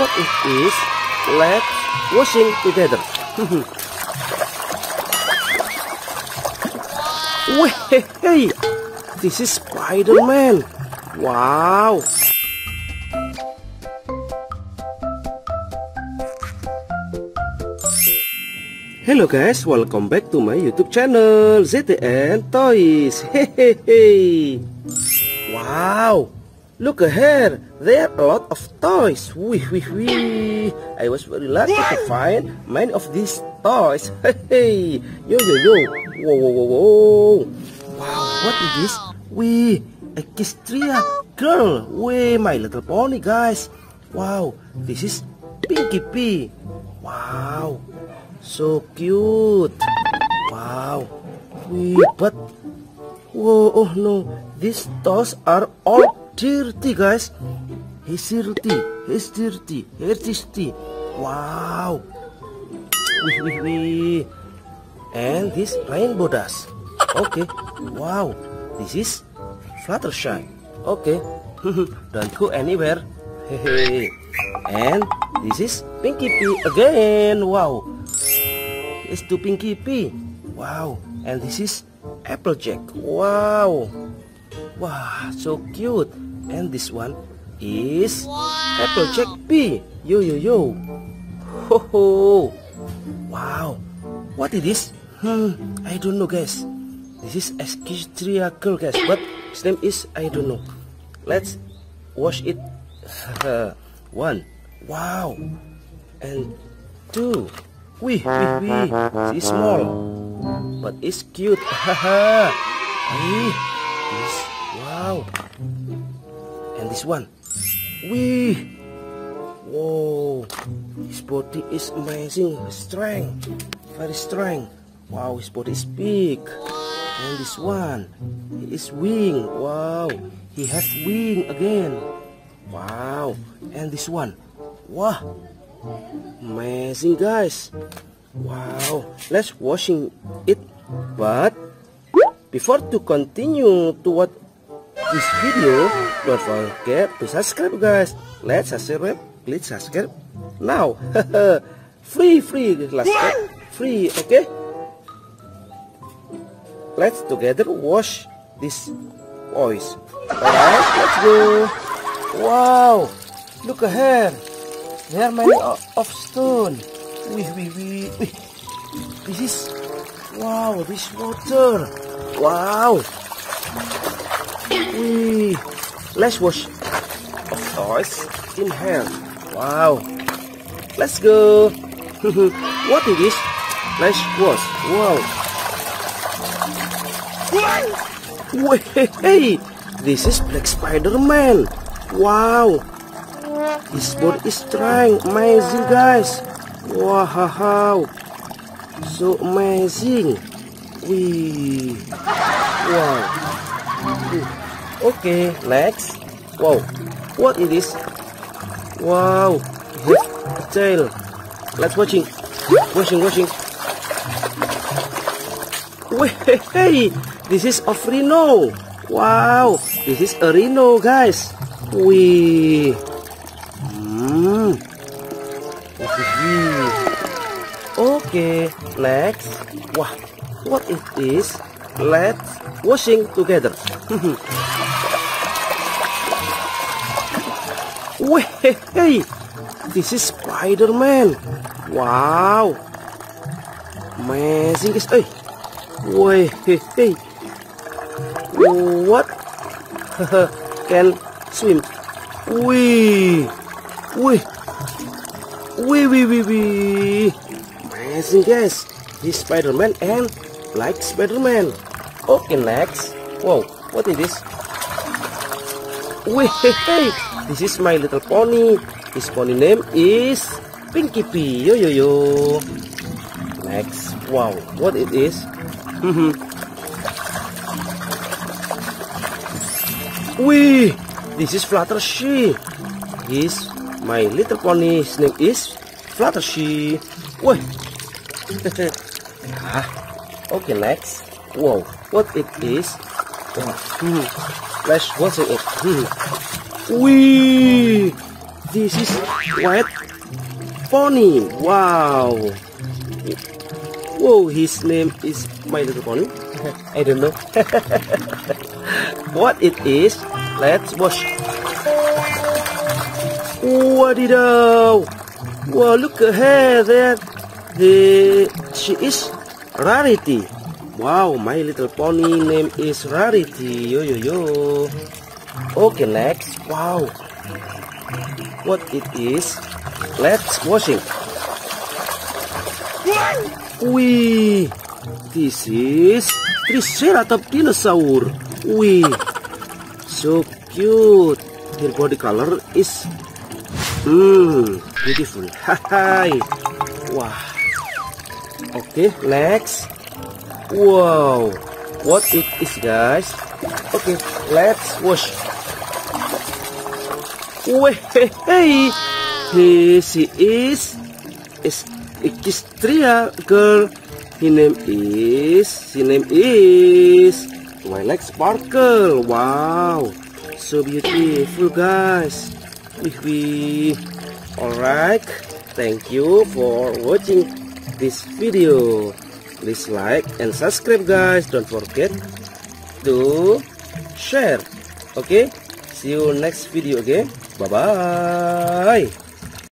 what it is? Let's washing together. Hey, this is Spider-Man. Wow. Hello guys, welcome back to my YouTube channel ZTN Toys. Hey, hey, hey. Wow, look ahead. There are a lot of toys. Wee, wee, wee. I was very lucky to find many of these toys. Hey, hey. Yo, yo, yo. Whoa, whoa, whoa, whoa. Wow, what is this? Wee, Equestria girl. Wee, my little pony, guys. Wow, this is Pinkie Pie. Wow. So cute. Wow. Wait, but... Whoa, oh no. These toys are all dirty, guys. He's dirty. He's dirty. He's dirty. Wow. And this Rainbow Dash. Okay. Wow. This is Fluttershy. Okay. Don't go anywhere. And this is Pinkie Pie again. Wow It's to Pinkie Pie. Wow, and this is Applejack. Wow, wow, so cute. And this one is wow. Applejack P. Yo yo yo. Ho ho. Wow, what is this? Hmm, I don't know, guys. This is Equestria girl, guys, but his name is I don't know. Let's wash it. One. Wow. And two. Wih, wih, wih. She's small. But it's cute. Haha. This. Wow. And this one. Wih. Whoa. His body is amazing. Strength. Very strong. Wow, his body is big. And this one. Is wing. Wow. He has wing again. Wow. And this one. Wow. Amazing guys. Wow, let's washing it. But before to continue to watch this video, don't forget to subscribe guys. Let's subscribe, please subscribe now. free, free, let's free, okay? Let's together wash this voice. Alright, let's go. Wow, look ahead. There are many of stone. Wih, wih, wih. This is, wow, this water. Wow. Wih. Let's wash of toys in hand. Wow. Let's go. what is this? Let's wash. Wow. Hey, this is Black Spider-Man. Wow. This board is strong, amazing guys. Wow, so amazing. Wee, wow. Okay, next. Wow, what is this? Wow, tail. Let's watching, watching, watching. Hey, this is a rhino. Wow, this is a rhino, guys. We. Hmm. Okay, next. Wah, what it is? Let's washing together. Wait, this is Spider-Man. Wow, amazing guys. Hey, wait, hey, what? Can swim? Wee. Wih. Wih, wih, wih, wih. Amazing guys. This Spider-Man and like Spider-Man. Okay, next. Wow, what is this? Wih, hey, hey. This is my little pony. His pony name is Pinkie Pie. Yo, yo, yo. Next. Wow, what it is? Wih, this is Fluttershy. He's my little pony's name is Fluttershy. Wait. okay, next. Wow, what it is? Hmm. Let's watch it. Wee! this is white pony. Wow. Whoa, his name is My Little Pony. I don't know. what it is, let's watch. Wadidaw! Wow, look at her there. The, she is Rarity. Wow, My Little Pony name is Rarity. Yo, yo, yo. Okay, next. Wow. What it is? Let's washing. Wih, this is Triceratops dinosaur. Wih, so cute. Her body color is hmm beautiful. Hai, wah. Okay, next. Wow, what it is, guys? Okay, let's wash. Hey, he, she is is Equestria girl. His name is, his name is Twilight Sparkle. Wow, so beautiful, guys. Wih, wih. Alright, thank you for watching this video. Please like and subscribe, guys. Don't forget to share. Okay, see you next video again. Bye bye.